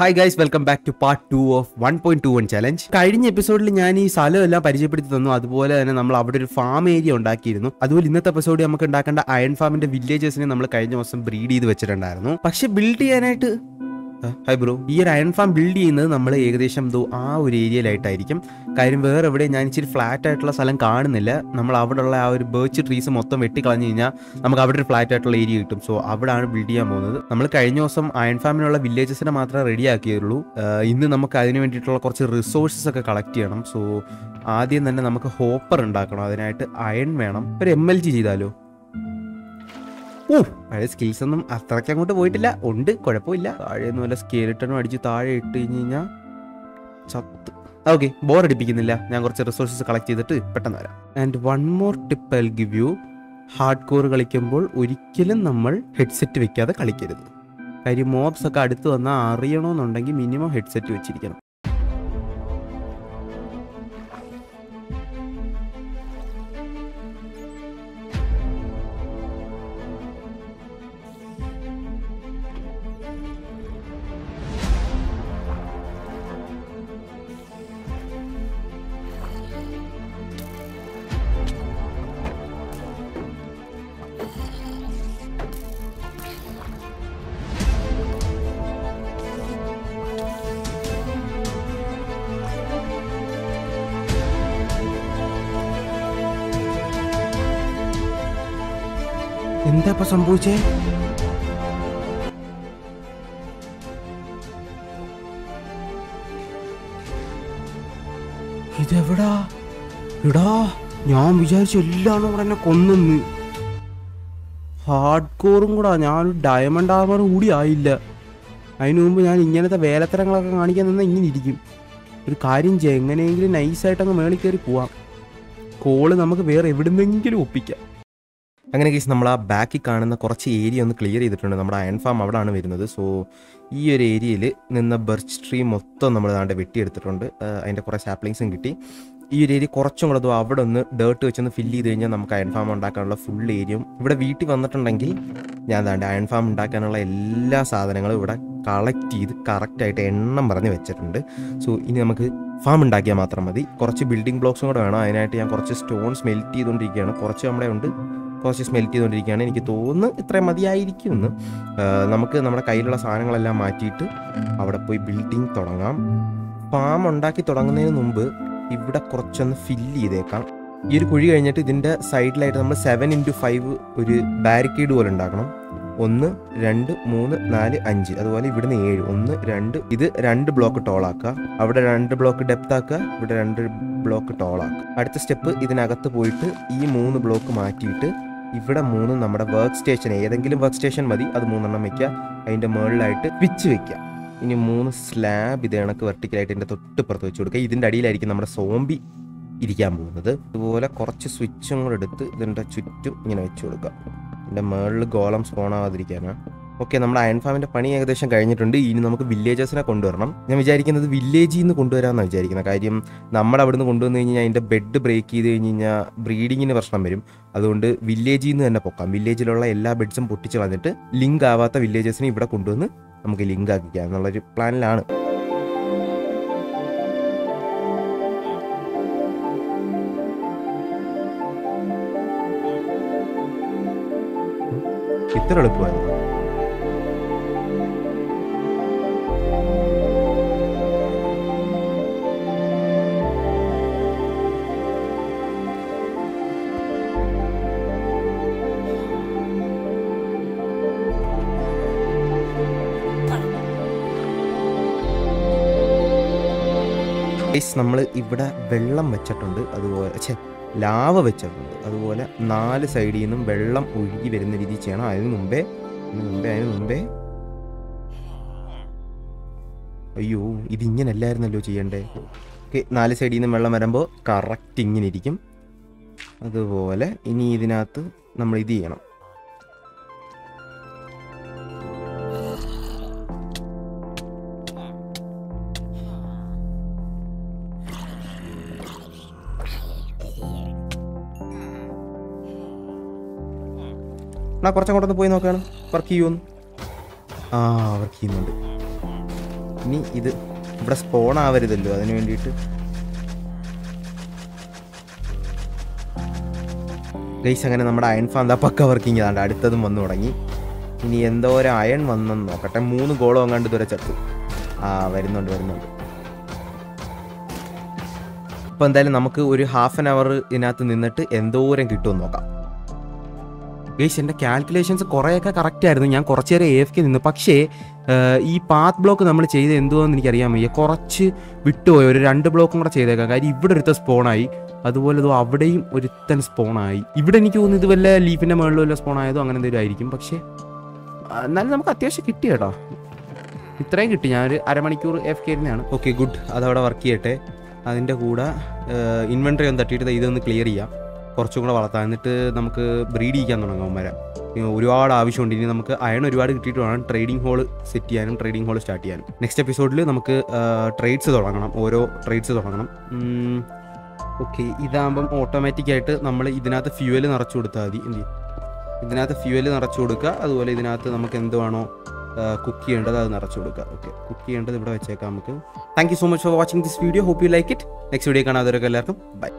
Hi guys welcome back to part two of one point two one challenge കഴിഞ്ഞ എപ്പിസോഡിൽ ഞാൻ ഈ സ്ഥലം എല്ലാം പരിചയപ്പെടുത്തി തന്നു. അതുപോലെ തന്നെ നമ്മൾ അവിടെ ഒരു ഫാം ഏരിയ ഉണ്ടാക്കിയിരുന്നു. അതുപോലെ ഇന്നത്തെ എപ്പിസോഡിൽ നമുക്ക് ഉണ്ടാക്കേണ്ട അയൺ ഫാമിന്റെ വില്ലേജസിനെ നമ്മൾ കഴിഞ്ഞ ദിവസം ബ്രീഡ് ചെയ്ത് വെച്ചിട്ടുണ്ടായിരുന്നു. പക്ഷെ ബിൽഡ് ചെയ്യാനായിട്ട് ഹൈ ബ്രോ ഈ ഒരു അയൺ ഫാം ബിൽഡ് ചെയ്യുന്നത് നമ്മൾ ഏകദേശം എന്തോ ആ ഒരു ഏരിയയിലായിട്ടായിരിക്കും കാര്യം വേറെ എവിടെ ഞാൻ ഇച്ചിരി ഫ്ലാറ്റ് ആയിട്ടുള്ള സ്ഥലം കാണുന്നില്ല. നമ്മൾ അവിടെ ഉള്ള ആ ഒരു ബേർച്ച് ട്രീസ് മൊത്തം വെട്ടിക്കളഞ്ഞു കഴിഞ്ഞാൽ നമുക്ക് അവിടെ ഒരു ഫ്ലാറ്റ് ആയിട്ടുള്ള ഏരിയ കിട്ടും. സോ അവിടെയാണ് ബിൽഡ് ചെയ്യാൻ പോകുന്നത്. നമ്മൾ കഴിഞ്ഞ ദിവസം അയൺ ഫാമിനുള്ള വില്ലേജസിനെ മാത്രമേ റെഡി ആക്കിയുള്ളൂ. ആഹ് ഇന്ന് നമുക്ക് അതിന് വേണ്ടിയിട്ടുള്ള കുറച്ച് റിസോഴ്സസ് ഒക്കെ കളക്ട് ചെയ്യണം. സോ ആദ്യം തന്നെ നമുക്ക് ഹോപ്പർ ഉണ്ടാക്കണം. അതിനായിട്ട് അയൺ വേണം. ഒരു എം എൽ ജി ചെയ്താലോ? ഓ പഴയ സ്കിൽസ് ഒന്നും അത്രയ്ക്ക് അങ്ങോട്ട് പോയിട്ടില്ല. ഉണ്ട് കുഴപ്പമില്ല. താഴെയൊന്നും വല്ല സ്കേലിട്ടും അടിച്ച് താഴെ ഇട്ട് കഴിഞ്ഞ് കഴിഞ്ഞാൽ ചത്ത്. ഓക്കെ ബോർ അടിപ്പിക്കുന്നില്ല. ഞാൻ കുറച്ച് റിസോഴ്സസ് കളക്ട് ചെയ്തിട്ട് പെട്ടെന്ന് വരാം. And one more tip I give you hard core കളിക്കുമ്പോൾ ഒരിക്കലും നമ്മൾ ഹെഡ്സെറ്റ് വെക്കാതെ കളിക്കരുത്. കാര്യം മോബ്സ് ഒക്കെ അടുത്ത് വന്നാൽ അറിയണമെന്നുണ്ടെങ്കിൽ മിനിമം ഹെഡ്സെറ്റ് വെച്ചിരിക്കണം. എന്താ ഇപ്പൊ സംഭവിച്ചേ? ഇതെവിടാ? എടാ ഞാൻ വിചാരിച്ചു എല്ലാം കൂടെ എന്നെ കൊന്നെന്ന്. ഹാർഡ് കോറും കൂടാ ഞാനൊരു ഡയമണ്ട് ആർമർ കൂടി ആയില്ല. അതിനു മുമ്പ് ഞാൻ ഇങ്ങനത്തെ വേലത്തരങ്ങളൊക്കെ കാണിക്കാൻ നിന്നാൽ ഇങ്ങനെ ഇരിക്കും. ഒരു കാര്യം ചെയ്യാം എങ്ങനെയെങ്കിലും നൈസായിട്ടങ്ങ് മേളിൽ കയറി പോവാം. കോൾ നമുക്ക് വേറെ എവിടുന്നെങ്കിലും ഒപ്പിക്കാം. അങ്ങനെ കേസ് നമ്മൾ ആ ബാക്കിൽ കാണുന്ന കുറച്ച് ഏരിയ ഒന്ന് ക്ലിയർ ചെയ്തിട്ടുണ്ട്. നമ്മുടെ അയൺ ഫാം അവിടെയാണ് വരുന്നത്. സോ ഈ ഒരു ഏരിയയിൽ നിന്ന ബെർച്ച് ട്രീ മൊത്തം നമ്മൾ ദാണ്ട് വെട്ടിയെടുത്തിട്ടുണ്ട്. അതിന്റെ കുറേ സാപ്ലിങ്സും കിട്ടി. ഈ ഒരു ഏരിയ കുറച്ചും കൂടെ അവിടെ ഒന്ന് ഡേർട്ട് വെച്ചൊന്ന് ഫില്ല് ചെയ്ത് കഴിഞ്ഞാൽ നമുക്ക് അയൺ ഫാം ഉണ്ടാക്കാനുള്ള ഫുൾ ഏരിയയും ഇവിടെ വീട്ടിൽ വന്നിട്ടുണ്ടെങ്കിൽ ഞാൻ ദാണ്ട് അയൺ ഫാം ഉണ്ടാക്കാനുള്ള എല്ലാ സാധനങ്ങളും ഇവിടെ കളക്ട് ചെയ്ത് കറക്റ്റായിട്ട് എണ്ണം പറഞ്ഞ് വെച്ചിട്ടുണ്ട്. സോ ഇനി നമുക്ക് ഫാം ഉണ്ടാക്കിയാൽ മാത്രം മതി. കുറച്ച് ബിൽഡിംഗ് ബ്ലോക്സും കൂടെ വേണം. അതിനായിട്ട് ഞാൻ കുറച്ച് സ്റ്റോൺസ് മെൽറ്റ് ചെയ്തുകൊണ്ടിരിക്കുകയാണ്. കുറച്ച് നമ്മുടെ ഉണ്ട് കുറച്ച് സ്മെൽറ്റ് ചെയ്തുകൊണ്ടിരിക്കുകയാണ്. എനിക്ക് തോന്നുന്നു ഇത്രയും മതിയായിരിക്കും എന്ന്. നമുക്ക് നമ്മുടെ കയ്യിലുള്ള സാധനങ്ങളെല്ലാം മാറ്റിയിട്ട് അവിടെ പോയി ബിൽഡിംഗ് തുടങ്ങാം. ഫാം ഉണ്ടാക്കി തുടങ്ങുന്നതിന് മുമ്പ് ഇവിടെ കുറച്ചൊന്ന് ഫില്ല് ചെയ്തേക്കാം. ഈ ഒരു കുഴി കഴിഞ്ഞിട്ട് ഇതിന്റെ സൈഡിലായിട്ട് നമ്മൾ സെവൻ ഇന്റു ഫൈവ് ഒരു ബാരിക്കേഡ് പോലെ ഉണ്ടാക്കണം. ഒന്ന് രണ്ട് മൂന്ന് നാല് അഞ്ച്. അതുപോലെ ഇവിടുന്ന് ഏഴ്. ഒന്ന് രണ്ട്. ഇത് രണ്ട് ബ്ലോക്ക് ടോളാക്കുക അവിടെ രണ്ട് ബ്ലോക്ക് ഡെപ്ത് ആക്കുക. ഇവിടെ രണ്ട് ബ്ലോക്ക് ടോളാക്കുക അടുത്ത സ്റ്റെപ്പ് ഇതിനകത്ത് പോയിട്ട് ഈ മൂന്ന് ബ്ലോക്ക് മാറ്റിയിട്ട് ഇവിടെ മൂന്ന് നമ്മുടെ വർക്ക് സ്റ്റേഷൻ ഏതെങ്കിലും വർക്ക് സ്റ്റേഷൻ മതി. അത് മൂന്നെണ്ണം വെക്കുക. അതിന്റെ മുകളിലായിട്ട് പിച്ച് വെക്കുക. ഇനി മൂന്ന് സ്ലാബ് ഇത് കണക്ക് വെർട്ടിക്കലായിട്ട് ഇതിന്റെ തൊട്ടിപ്പുറത്ത് വെച്ച് കൊടുക്കുക. ഇതിന്റെ അടിയിലായിരിക്കും നമ്മുടെ സോംബി ഇരിക്കാൻ പോകുന്നത്. ഇതുപോലെ കുറച്ച് സ്വിച്ചും കൂടെ എടുത്ത് ഇതിന്റെ ചുറ്റും ഇങ്ങനെ വെച്ച് കൊടുക്കുക. ഇതിന്റെ മുകളിൽ ഗോളം സ്പോൺ ആവാതിരിക്കാനാണ്. ഓക്കെ നമ്മുടെ അയൺ ഫാമിന്റെ പണി ഏകദേശം കഴിഞ്ഞിട്ടുണ്ട്. ഇനി നമുക്ക് വില്ലേജേഴ്സിനെ കൊണ്ടുവരണം. ഞാൻ വിചാരിക്കുന്നത് വില്ലേജിൽ നിന്ന് കൊണ്ടുവരാമെന്നാണ് വിചാരിക്കുന്നത്. കാര്യം നമ്മുടെ അവിടുന്ന് കൊണ്ടുവന്നു കഴിഞ്ഞാൽ അതിന്റെ ബെഡ് ബ്രേക്ക് ചെയ്ത് കഴിഞ്ഞ് കഴിഞ്ഞാൽ ബ്രീഡിങ്ങിന് പ്രശ്നം വരും. അതുകൊണ്ട് വില്ലേജിൽ നിന്ന് തന്നെ പൊക്കാം. വില്ലേജിലുള്ള എല്ലാ ബെഡ്സും പൊട്ടിച്ച് കളഞ്ഞിട്ട് ലിങ്ക് ആവാത്ത വില്ലേജസിനെ ഇവിടെ കൊണ്ടുവന്ന് നമുക്ക് ലിങ്ക് ആക്കിക്കാം എന്നുള്ളൊരു പ്ലാനിലാണ് ഇത്ര എളുപ്പമായിരുന്നു. നമ്മൾ ഇവിടെ വെള്ളം വെച്ചിട്ടുണ്ട്. അതുപോലെ ഛേ ലാവ വെച്ചിട്ടുണ്ട്. അതുപോലെ നാല് സൈഡിൽ നിന്നും വെള്ളം ഒഴുകി വരുന്ന രീതി ചെയ്യണം. അതിന് മുമ്പേ അതിന് മുമ്പേ അതിന് മുമ്പേ. അയ്യോ ഇതിങ്ങനല്ലായിരുന്നല്ലോ ചെയ്യണ്ടേ. ഓക്കെ നാല് സൈഡിൽ നിന്നും വെള്ളം വരുമ്പോൾ കറക്റ്റ് ഇങ്ങനെ ഇരിക്കും. അതുപോലെ ഇനി ഇതിനകത്ത് നമ്മൾ ഇത് ചെയ്യണം. എന്നാ കുറച്ചങ്ങോട്ടൊന്ന് പോയി നോക്കാണ്. വർക്ക് ചെയ്യുമെന്ന് ആ വർക്ക് ചെയ്യുന്നുണ്ട്. ഇനി ഇത് ഇവിടെ സ്പോൺ ആവരുതല്ലോ അതിന് വേണ്ടിയിട്ട്. ഗൈസ് അങ്ങനെ നമ്മുടെ അയൺ ഫാം എന്താ പക്ക വർക്കിംഗ് ആണ് അടുത്തതും വന്നു തുടങ്ങി. ഇനി എന്തോ ഒരു അയൺ വന്നെന്ന് നോക്കട്ടെ. മൂന്ന് ഗോളം അങ്ങാണ്ട് ദൂരെ ചത്തു. ആ വരുന്നുണ്ട് വരുന്നുണ്ട്. അപ്പോൾ എന്തായാലും നമുക്ക് ഒരു ഹാഫ് ആൻ അവർ ഇതിനകത്ത് നിന്നിട്ട് എന്തോരം കിട്ടുമെന്ന് നോക്കാം. ഗൈസ് എന്റെ കാൽക്കുലേഷൻസ് കുറേയൊക്കെ കറക്റ്റ് ആയിരുന്നു. ഞാൻ കുറച്ച് നേരം എ എഫ് കെ നിന്നു. പക്ഷേ ഈ പാത്ത് ബ്ലോക്ക് നമ്മൾ ചെയ്ത് എന്തുവാന്ന് എനിക്കറിയാൻ വയ്യ. കുറച്ച് വിട്ടുപോയി. ഒരു രണ്ട് ബ്ലോക്കും കൂടെ ചെയ്തേക്കാം. കാര്യം ഇവിടെ ഒരുത്ത സ്പോണായി അതുപോലെ ഇതോ അവിടെയും ഒരുത്തൻ സ്പോണായി ഇവിടെ എനിക്ക് തോന്നുന്നു ഇത് വല്ല ലീഫിന്റെ മുകളിൽ വല്ല സ്പോൺ ആയതോ അങ്ങനെ എന്തെങ്കിലും ആയിരിക്കും. പക്ഷേ എന്നാലും നമുക്ക് അത്യാവശ്യം കിട്ടി കേട്ടോ. ഇത്രയും കിട്ടി. ഞാനൊരു അരമണിക്കൂർ എഫ് കെ ഇരുന്നാണ് ഓക്കെ ഗുഡ് അതവിടെ വർക്ക് ചെയ്യട്ടെ. അതിന്റെ കൂടെ ഇൻവെൻട്രി ഒന്ന് തട്ടിയിട്ട് ഇതൊന്ന് ക്ലിയർ ചെയ്യാം. കുറച്ചും കൂടെ വളർത്താം. എന്നിട്ട് നമുക്ക് ബ്രീഡ് ചെയ്യാൻ തുടങ്ങാം അവന്മാരെ. ഒരുപാട് ആവശ്യമുണ്ട്. ഇനി നമുക്ക് അയൺ ഒരുപാട് കിട്ടിയിട്ട് വേണം ട്രേഡിംഗ് ഹോൾ സെറ്റ് ചെയ്യാനും ട്രേഡിംഗ് ഹോൾ സ്റ്റാർട്ട് ചെയ്യാനും. നെക്സ്റ്റ് എപ്പിസോഡിൽ നമുക്ക് ട്രേഡ്സ് തുടങ്ങണം. ഓരോ ട്രേഡ്സ് തുടങ്ങണം. ഓക്കെ ഇതാകുമ്പം ഓട്ടോമാറ്റിക്കായിട്ട് നമ്മൾ ഇതിനകത്ത് ഫ്യൂവൽ നിറച്ചു കൊടുത്താൽ മതി. എന്ത്? ഇതിനകത്ത് ഫ്യൂവൽ നിറച്ചു കൊടുക്കുക. അതുപോലെ ഇതിനകത്ത് നമുക്ക് എന്തുവാണോ കുക്ക് ചെയ്യേണ്ടത് അത് നിറച്ചു കൊടുക്കുക. ഓക്കെ കുക്ക് ചെയ്യേണ്ടത് ഇവിടെ വെച്ചേക്കാം നമുക്ക്. Thank you so much for watching this video hope you like it next video കാണാതെ എല്ലാവർക്കും. ബൈ